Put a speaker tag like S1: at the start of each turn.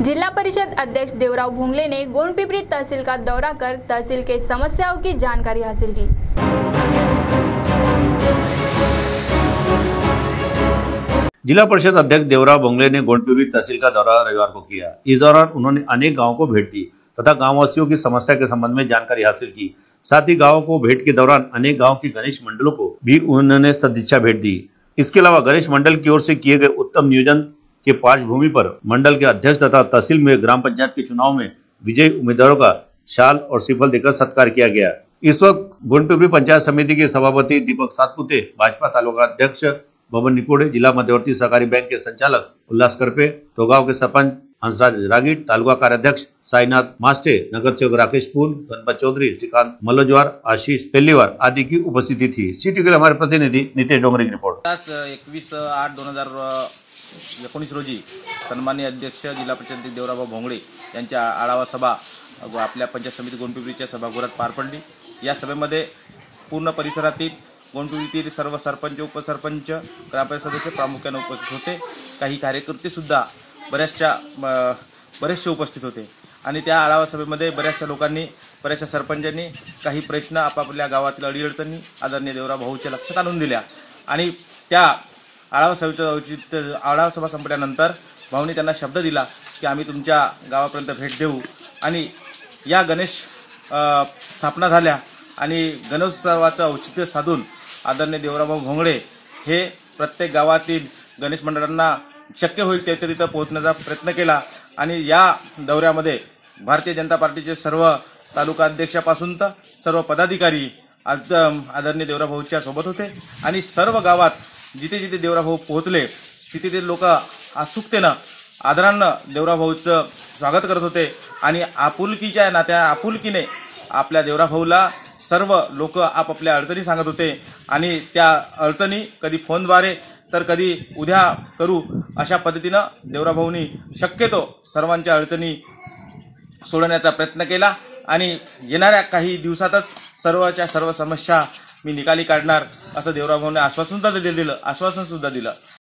S1: जिला परिषद अध्यक्ष देवराव भोंगले ने गोंडपिपरी तहसील का दौरा कर तहसील के समस्याओं की जानकारी हासिल की।
S2: जिला परिषद अध्यक्ष देवराव बोंगले ने गोंडपिपरी तहसील का दौरा रविवार को किया। इस दौरान उन्होंने अनेक गाँवों को भेंट दी तथा गांववासियों की समस्या के संबंध में जानकारी हासिल की। साथ ही गाँवों को भेंट के दौरान अनेक गाँव के गणेश मंडलों को भी उन्होंने सदिच्छा भेंट दी। इसके अलावा गणेश मंडल की ओर से किए गए उत्तम नियोजन के पार्श्वभूमि पर मंडल के अध्यक्ष तथा तहसील में ग्राम पंचायत के चुनाव में विजयी उम्मीदवारों का शाल और सिफल देकर सत्कार किया गया। इस वक्त गोंडपिपरी पंचायत समिति के सभापति दीपक सातपुते, भाजपा तालुका अध्यक्ष बबन निकोड़े, जिला मध्यवर्ती सहकारी बैंक के संचालक उल्लास करपे तो के सरपंच हंसराज रागीट तालुका कार्याध्यक्ष साईनाथ मास्टे, नगर सेवक राकेश पून गणपत चौधरी, श्रीकांत मल्लोजवार, आशीष पेल्लीवार आदि की उपस्थिति थी। सिटी के हमारे प्रतिनिधि नितेश डोंगरे की रिपोर्ट।
S3: एकवीस आठ दो हज़ार एकोणीस रोजी सन्मान्य अध्यक्ष जिल्हा परिषद देवराबा भोंगळे यांच्या आढावा सभा व आपल्या पंचायत समिती गोंडपिपरीच्या सभागृहात पार पडली. या सभेमध्ये पूर्ण परिसरातील गोंडपिपरीतील सर्व सरपंच उपसरपंच ग्रामपंचायत सदस्य प्रामुख्याने उपस्थित होते. काही कार्यकर्तेसुद्धा बऱ्याचशा बरेचसे उपस्थित होते. आणि त्या आढावा सभेमध्ये बऱ्याचशा लोकांनी बऱ्याचशा सरपंचांनी काही प्रश्न आपापल्या गावातील अडीअडचणी आदरणीय देवराव भाऊच्या लक्षात आणून दिल्या. आणि त्या आढावा सभेचं औचित्य आढावा सभा संपल्यानंतर भाऊनी त्यांना शब्द दिला की आम्ही तुमच्या गावापर्यंत भेट देऊ. आणि या गणेश स्थापना झाल्या आणि गणेशोत्सवाचं औचित्य साधून आदरणीय देवराभाऊ भोंगडे हे प्रत्येक गावातील गणेश मंडळांना शक्य होईल तेथे तिथं पोहोचण्याचा प्रयत्न केला. आणि या दौऱ्यामध्ये भारतीय जनता पार्टीचे सर्व तालुका अध्यक्षापासून तर सर्व पदाधिकारी आज आदरणीय देवराभाऊच्या सोबत होते. आणि सर्व गावात जिथे जिथे देवराभाऊ पोहोचले तिथे ते लोक आत्सुकतेनं आदरानं देवराभाऊचं स्वागत करत होते आणि आपुलकीच्या नात्या आपुलकीने आपल्या देवराभाऊला सर्व लोक आपापल्या अडचणी सांगत होते आणि त्या अडचणी कधी फोनद्वारे तर कधी उद्या करू अशा पद्धतीनं देवराभाऊनी शक्यतो सर्वांच्या अडचणी सोडवण्याचा प्रयत्न केला आणि येणाऱ्या काही दिवसातच सर्वच्या सर्व समस्या मी निकाली काढणार. असं देवराभाऊने आश्वासन सुद्धा दिलं आश्वासन सुद्धा दिलं.